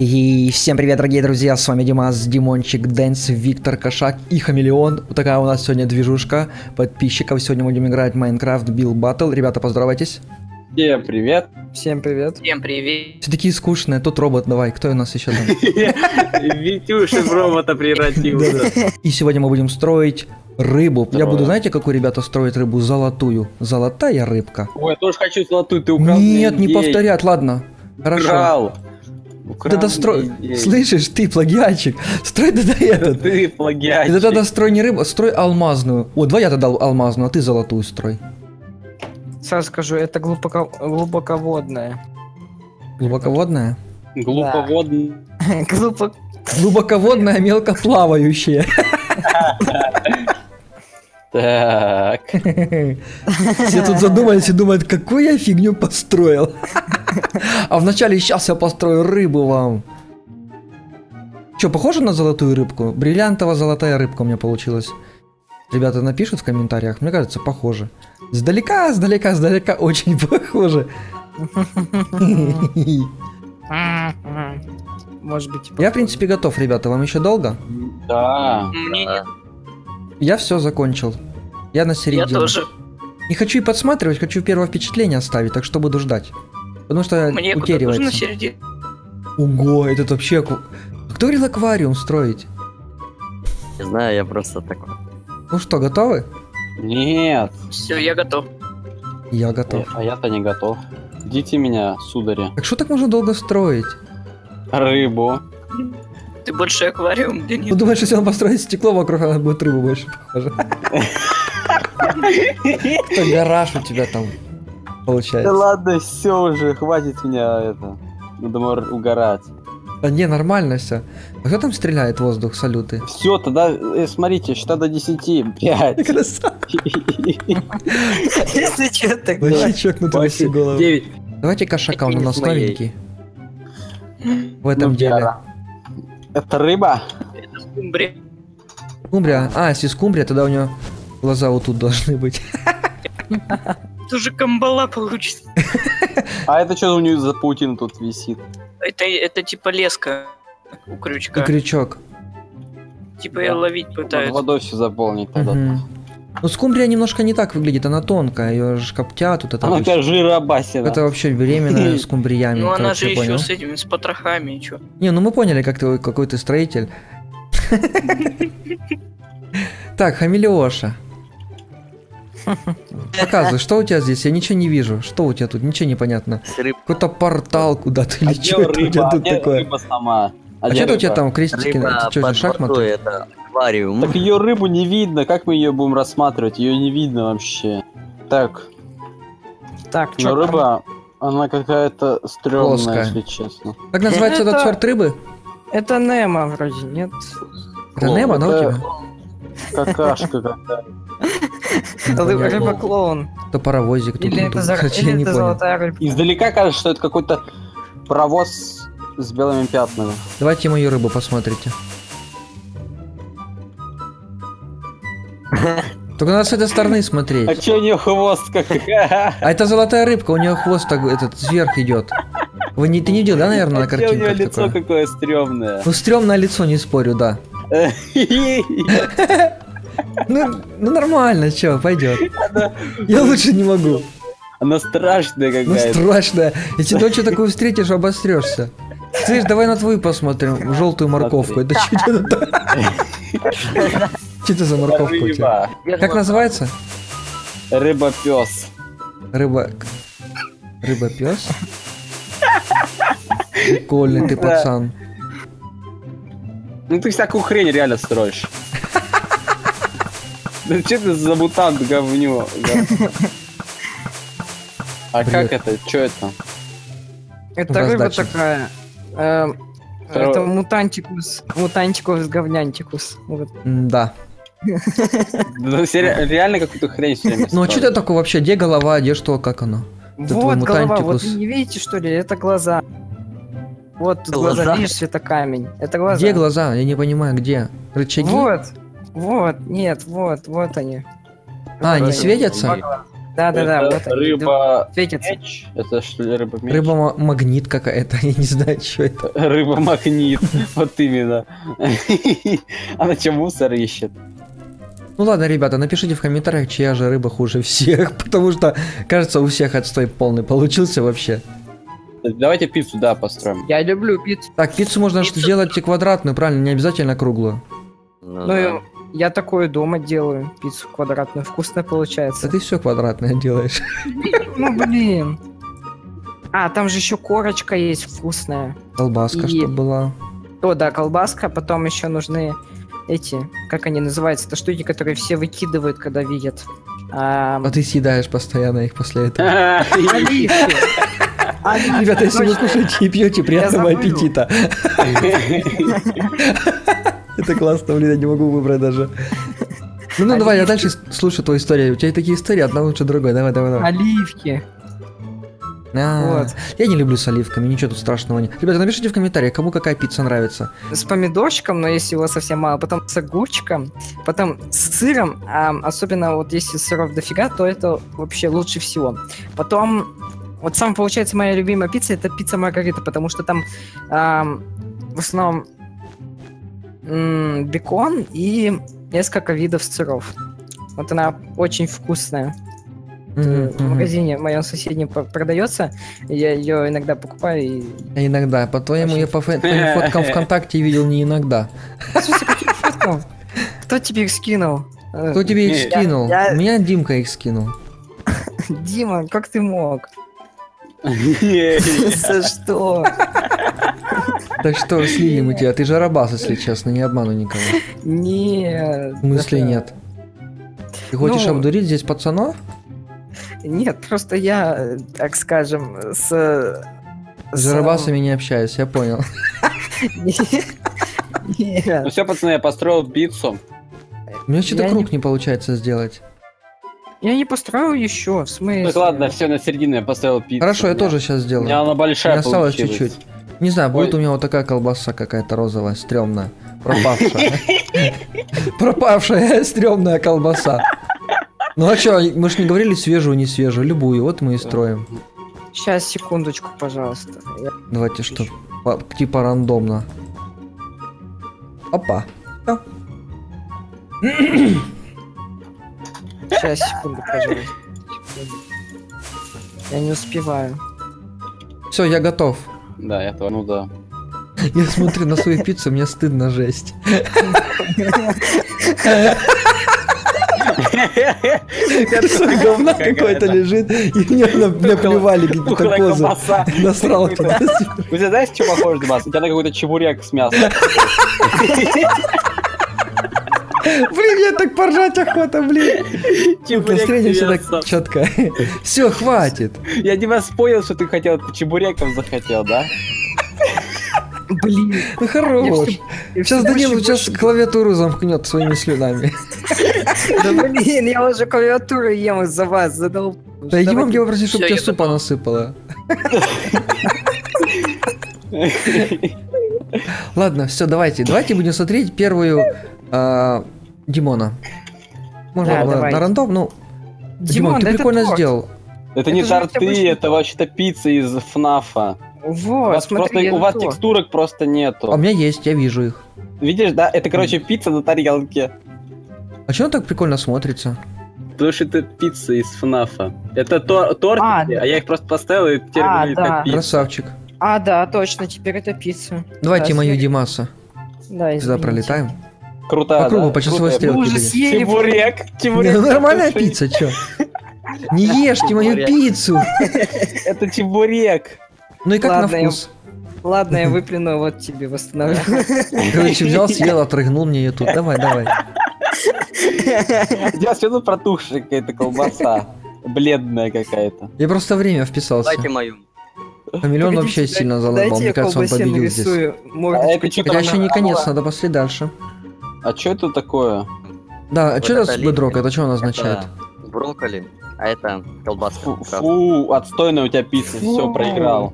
И всем привет, дорогие друзья, с вами Димас, Димончик, Дэнс, Виктор Кошак и Хамелеон. Вот такая у нас сегодня движушка подписчиков. Сегодня будем играть в Minecraft Build Battle. Ребята, поздоровайтесь. Всем привет. Всем привет. Всем привет. Все такие скучные. Тут робот, давай, кто у нас еще там? Витюша в робота превратился. И сегодня мы будем строить рыбу. Я буду, знаете, какую, ребята, строить рыбу? Золотую. Золотая рыбка. Ой, я тоже хочу золотую, ты украл Нет, не повторять, ладно. Хорошо. Украл. Да Украл да строй. мне идею. Слышишь, ты плагиатчик. Строй да Это этот. ты Да плагиатчик. тогда строй не рыбу, а строй алмазную. О, два я тогда алмазную, а ты золотую строй. Сразу скажу, это глубоко... глубоководное. Глубоководная? Глуповодный. Глубоко... Глубоководная, мелкоплавающая. Так. Все тут задумались и думают, какую я фигню построил. А вначале сейчас я построю рыбу вам. Че, похоже на золотую рыбку? Бриллиантово-золотая рыбка у меня получилась. Ребята напишут в комментариях, мне кажется, похоже. Сдалека, сдалека, сдалека очень похоже. Может быть... Я, в принципе, готов, ребята. Вам еще долго? Да. Нет, Я все закончил. Я на я середине. тоже. Не хочу и подсматривать, хочу первое впечатление оставить, так что буду ждать. Потому что Мне утеривается. нужно середину. Ого, этот вообще... Кто говорил аквариум строить? Не знаю, я просто такой. Ну что, готовы? Нет. Все, я готов. Я готов. А я-то не готов. Ждите меня, сударя. Так что так можно долго строить? Рыбу. Ты больше аквариум, да Ну думаешь, если он построит стекло вокруг, она будет рыбу больше похожа. Что гараж у тебя там Да получается? ладно, все уже, хватит меня это. Надо угорать. Да не, нормально все. А кто там стреляет в воздух, салюты? Все, тогда, э, смотрите, счета до 10. 5. Красава. Если что, так Вообще чокнутый на всю голову. 9. Давайте кошака, он у нас новенький. В этом деле. Это рыба? Скумбрия. Скумбрия. А, если скумбрия, тогда у него глаза вот тут должны быть. Тоже камбала получится. А это что у нее за паутина тут висит? Это, это типа леска у И крючка. крючок. Типа ее ловить Под пытаются. водой все заполнить тогда. Мгм. Ну, скумбрия немножко не так выглядит, она тонкая, ее же коптят, тут это... Она такая жиробасина. Это вообще беременная скумбриями, Ну она же еще с этими, с потрохами, и чё. Не, ну мы поняли, как ты, какой ты строитель. Так, Хамелеоша. Показывай, что у тебя здесь? Я ничего не вижу. Что у тебя тут? Ничего не понятно. Какой-то портал куда-то А или где что это у тебя А тут такое? рыба сама? А где что у тебя там крестики? рыба Это что, шахматы? это аквариум. Так ее рыбу не видно, как мы ее будем рассматривать? Ее не видно вообще. Так, Так, но рыба, она какая-то стрёмная, Плоская. если честно. Как называется этот Это- сорт рыбы? Это Немо вроде, нет? Это Немо, да, у тебя? Какашка какая. Рыба-клоун. Это паровозик тут. Или это, или не золотая рыбка. Издалека кажется, что это какой-то паровоз с белыми пятнами. Давайте мою рыбу посмотрите. Только надо с этой стороны А смотреть. чё у нее хвост как? А это золотая рыбка, у нее хвост так, этот вверх идет. Вы не, ты не видел, да, наверное, на А чё у нее лицо такое? какое стрёмное? Ну, стрёмное лицо, не спорю, да. Ну, ну нормально, чё, пойдет. Я лучше не могу. Она страшная Ну, какая-то. страшно. Если ночью такую встретишь, обосрешься. Слышь, давай на твою посмотрим, желтую морковку. Это что это? Что это за морковка у тебя? Рыба. Как называется? Рыба-пес. Рыба... Рыба-пес? Прикольный ты, пацан. Ну ты всякую хрень реально строишь. Да что ты за мутант говню? А как это? Что это? Это рыба такая. эм. Это мутантикус. Мутантикус говнянтикус. Да. Ре- реально какую-то хрень все время Ну а что это такое вообще? Где голова, где что, как оно? Это Вот голова, вот не видите, что ли? Это глаза. Вот тут глаза, видишь, светокамень. Это глаза. Где глаза? Я не понимаю, где? Рычаги? Вот, вот, нет, вот, вот они. А, они. светятся? Глаза. Да-да-да, Это вот они, рыба Светится. меч. Это что ли рыба меч? Рыба-магнит какая-то, я не знаю, что это. Рыба магнит. Вот именно. Она что, мусор ищет? Ну ладно, ребята, напишите в комментариях, чья же рыба хуже всех, потому что, кажется, у всех отстой полный получился вообще. Давайте пиццу, да, построим. Я люблю пиццу. Так, пиццу можно Пиццу. сделать и квадратную, правильно, не обязательно круглую. Ну, Ну, да. Я такое дома делаю, пиццу квадратную, вкусно Да получается. ты все квадратное делаешь. Ну, блин. А, там же еще корочка есть вкусная. Колбаска, И- чтобы была. О, да, колбаска, потом еще нужны эти, как они называются, это штуки, которые все выкидывают, когда видят. А, А ты съедаешь постоянно их после этого. Ребята, если вы кушаете и пьете, приятного аппетита. Это классно, блин, я не могу выбрать даже. Ну, ну давай, я дальше слушаю твою историю. У тебя такие истории, одна лучше другой. Давай, давай, давай. Оливки. А, Вот. Я не люблю с оливками, ничего тут страшного нет. Ребята, напишите в комментариях, кому какая пицца нравится. С помидорчиком, но если его совсем мало, потом с огурчиком, потом с сыром, а, особенно вот если сыров дофига, то это вообще лучше всего. Потом, вот сам получается моя любимая пицца, это пицца Маргарита, потому что там ам, в основном бекон и несколько видов сыров. Вот она очень вкусная. Мгм, В магазине в моем соседнем по- продается. Я ее иногда покупаю и А Иногда. По-твоему, Очень я по фэ- твоим фоткам ВКонтакте видел не иногда. Кто тебе их скинул? Э, Кто тебе их скинул? я- Меня Димка их скинул. Дима, как ты мог? За что? Так что слили мы тебя. Ты же рабас, если честно, не обману никого. Нет. В смысле это- нет? Ты хочешь Ну, обдурить здесь пацанов? Нет, просто я, так скажем, с... С рабасами не общаюсь, я понял. Нет. Ну все, пацаны, я построил пиццу. У меня что-то круг не получается сделать. Я не построил еще, в смысле? Так ладно, все, на середину я поставил пиццу. Хорошо, я У меня- тоже сейчас У меня сделаю. она большая осталось получилась. чуть-чуть. Не знаю, будет Ой. у меня вот такая колбаса какая-то розовая, стрёмная, пропавшая. Пропавшая, стрёмная колбаса. Ну а что, мы же не говорили свежую, не свежую, любую, вот мы и строим. Сейчас, секундочку, пожалуйста. Давайте что, типа рандомно. Опа. Сейчас, секунду, пожалуйста. Секунду. Я не успеваю. Все, я готов. Да, я тоже, ну да. Я смотрю на свою пиццу, мне стыдно жесть. Кусок говна какой-то лежит, и мне на- наплевали какие-то козы. Насрал туда. У тебя знаешь, что похоже, Димас? У тебя на какой-то чебурек с мясом. Блин, мне так поржать охота, блин. Чебурек мясом. так четко. Все, хватит. Я Димас понял, что ты хотел, ты чебуреком захотел, да? Блин. Ну хорош. я Сейчас Данил больше сейчас клавиатуру замкнет своими слюнами. Да блин, я уже клавиатуру ем из-за вас, задал. Да иди мамке попроси, чтобы Всё, тебе я супа готов. насыпала. Ладно, все, давайте. Давайте будем смотреть первую а, Димона. Можно Да, было давайте. на рандом, ну. Димон, ты да это прикольно торт. сделал. Это не же ведь торты, обычный это вообще-то пицца из FNAF а. У Вот, вас, смотри, просто, у вас текстурок просто А у нету. меня есть, я вижу их. Видишь, да? Это, короче, пицца на тарелке. А что он так прикольно смотрится? Потому что это пицца из FNAF а. Это тор тортики, А, а, да. я их просто поставил и теперь А, выглядит да. как пицца. Красавчик. А, да, точно, теперь это пицца. Давайте Да, мою. Димаса. Да, Сюда извините. пролетаем. Крутая, По кругу, да? по часовой Крутая. стрелке. Мы уже бери. съели. Чебурек, Не, чебурек. ну нормальная пицца, чё? Не ешьте мою пиццу! Это чебурек. Ну и как на я- вкус? Ладно, я выплюну, вот тебе восстановлю. Короче, взял, съел, отрыгнул мне ее тут. Давай, давай. Здесь все тут протухшая какая-то колбаса. Бледная какая-то. Я просто время вписался. Дайте мою. Хамелеон вообще сильно залыбал. Мне я кажется, он победил здесь. А это еще не конец, надо пошли дальше. А что это такое? Да, а Вот что это бедрок? Это что он означает? Это брокколи, а это колбаска. Фу, фу, отстойная у тебя пицца, все, проиграл.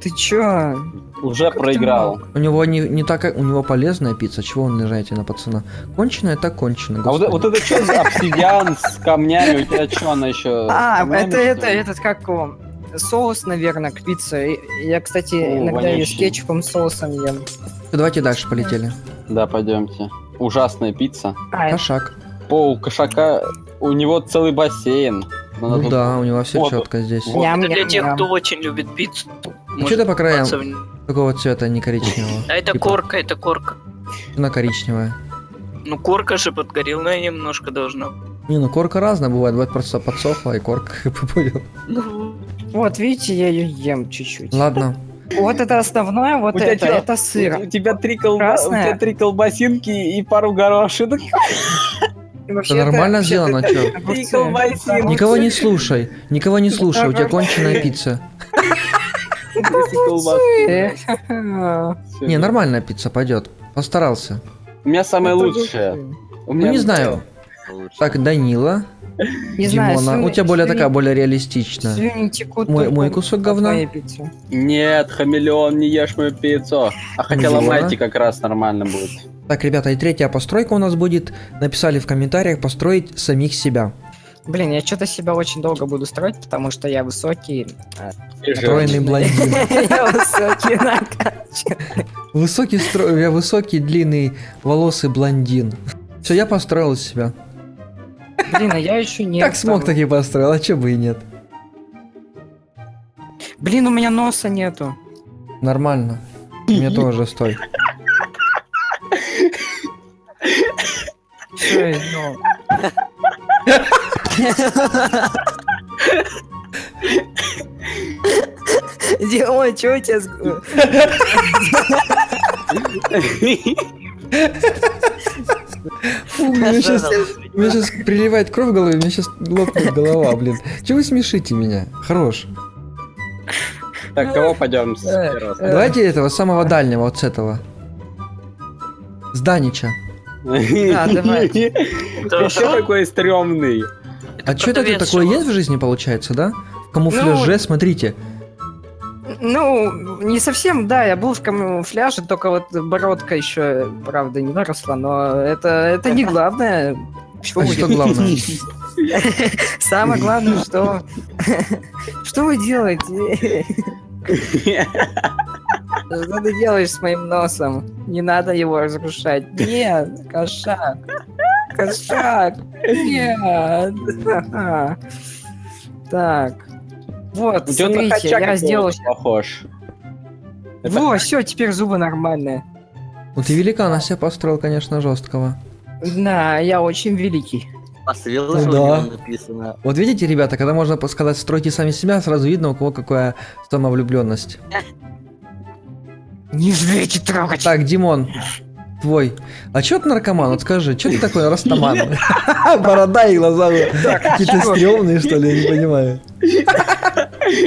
Ты чё? Уже Как ты проиграл. У него не, не так, у него полезная пицца. Чего вы наезжаете на пацана? Конченая, так кончено. А вот, вот это что за обсидиан с камнями? У тебя что, она еще... А, это, это, этот, как соус, наверное, к пицце. Я, кстати, О, иногда ее с кетчупом, соусом ем. Давайте дальше полетели. Да, пойдемте. Ужасная пицца. А, Кошак. О, у кошака... У него целый бассейн. Надо Ну тут- да, у него все Вот, четко здесь. вот. Ням, Это для ням, тех, ням. кто очень любит пиццу. что это по краям? в ней. Какого цвета, не коричневого? А это Типа, корка, это корка. Она коричневая. Ну, корка же подгорелая немножко должна. Не, ну корка разная бывает. Бывает просто подсохла и корка, понял. Ну, Вот, видите, я ее ем чуть-чуть. Ладно. Вот это основное, вот У тебя это, это У сыр. тебя три колба... У тебя три колбасинки и пару горошинок. Это нормально сделано, колбасинки. Никого не слушай. Никого не слушай, у тебя конченая пицца. Не, нормальная пицца пойдет. Постарался. У меня самое Это лучшее. огурцы. У Ну не знаю. Лучше. Так, Данила, Не знаю, Димона. У тебя более такая, более реалистичная. Слюни текут Мой- мой кусок говна? Нет, хамелеон, не ешь мое пиццо. А хотя ломайте как раз нормально будет. Так, ребята, и третья постройка у нас будет. Написали в комментариях построить самих себя. Блин, я что-то себя очень долго буду строить, потому что я высокий. Стройный блондин. Я высокий, накачанный. Высокий, я высокий, длинный, волосый блондин. Все, я построил себя. Блин, а я еще не. как смог, так и построил, а че бы и нет. Блин, у меня носа нету. Нормально. Мне тоже стой. Дима, чё у тебя... с- Фу, мне сейчас, мне сейчас приливает кровь в голове, мне сейчас лопнет голова, блин. Че вы смешите меня? Хорош. Так, кого пойдем с Э, э. Давайте этого самого дальнего, вот с этого. С Данича. Да, давай. это Ты что такой стрёмный? А что это такое есть в жизни, получается, да? В камуфляже, смотрите. Ну, не совсем, да, я был в камуфляже, только вот бородка еще, правда, не выросла, но это, это не главное. Что А вы- что главное? Самое главное, что... Что вы делаете? Что ты делаешь с моим носом? Не надо его разрушать. Нет, кошак. Кошак. Нет. Так. Вот, смотрите, я сделал... похож. Во, все, теперь зубы нормальные. Ну ты великана себе построил, конечно, жесткого. Да, я очень великий. Же у да. написано. Вот видите, ребята, когда можно сказать стройте сами себя, сразу видно, у кого какая самовлюбленность. Не жрите трогать. Так, Димон, твой. А чё ты наркоман? Вот скажи, чё ты такой растаман? Борода и глаза какие-то стрёмные, что ли, я не понимаю.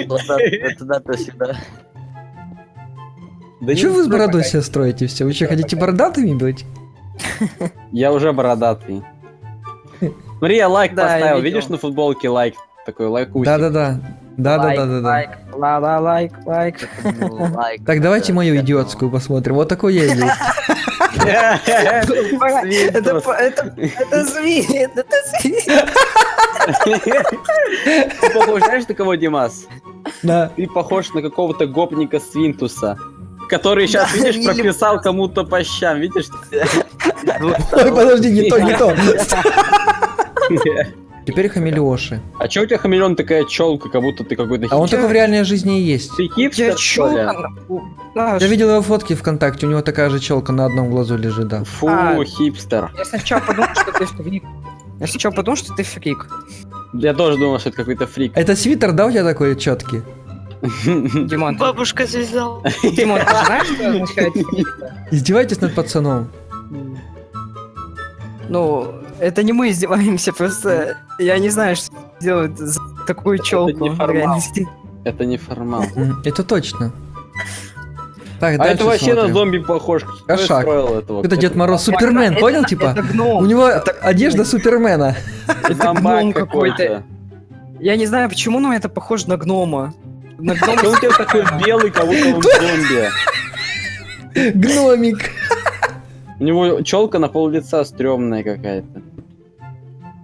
Глаза то туда, то сюда. Да Чё вы с бородой себе строите все? Вы что, хотите бородатыми быть? Я уже бородатый. Смотри, я лайк Да, я поставил. видел. Видишь на футболке лайк? Такой лайкусик. Да-да-да. Да-да-да-да-да. Лайк, ла-ла, лайк, лайк. Ну, лайк, Так, давайте да, мою идиотскую посмотрим. Вот такой я и есть. Это, по- это, это зверь, это зверь. Ты похож, знаешь, на кого, Димас? Да. Ты похож на какого-то гопника Свинтуса. Который сейчас, Да, видишь, прописал кому-то по щам, видишь? Ой, подожди, не то, не то. Теперь хамелеоши. А чё у тебя хамелеон такая челка, как будто ты какой-то А он хипстер? только в реальной жизни и есть. Ты Я хипстер, что ли? Я видел его фотки ВКонтакте, у него такая же челка на одном глазу лежит, да. Фу, А. хипстер. Я сначала подумал, что ты фрик. Я сначала подумал, что ты фрик. Я тоже думал, что это какой-то фрик. Это свитер, да, у тебя такой четкий? Димон, Бабушка связала. Димон, ты знаешь, что означает? Издевайтесь над пацаном. Ну, это не мы издеваемся, просто я не знаю, что делать за такую челку. Это не формал. Это точно. Так, А это вообще на смотрим. зомби похож. Кошак. этого? Это Дед Мороз Супермен, Это- понял, типа? Это гном. У него одежда Супермена. это гном какой-то. Я не знаю, почему, но это похоже на гнома. Что у тебя такой белый, будто он зомби? Гномик. У него челка на пол лица стрёмная какая-то.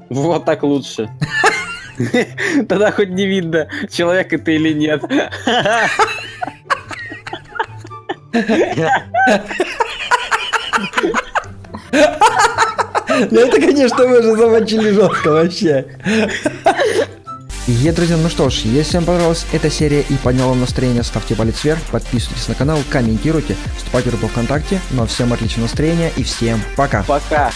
Вот так лучше. Тогда хоть не видно, человек это или нет. Ну это, конечно, вы уже замочили жестко вообще. Е, друзья, ну что ж, если вам понравилась эта серия и подняла вам настроение, ставьте палец вверх, подписывайтесь на канал, комментируйте, вступайте в группу ВКонтакте. Ну а всем отличного настроения и всем пока. Пока.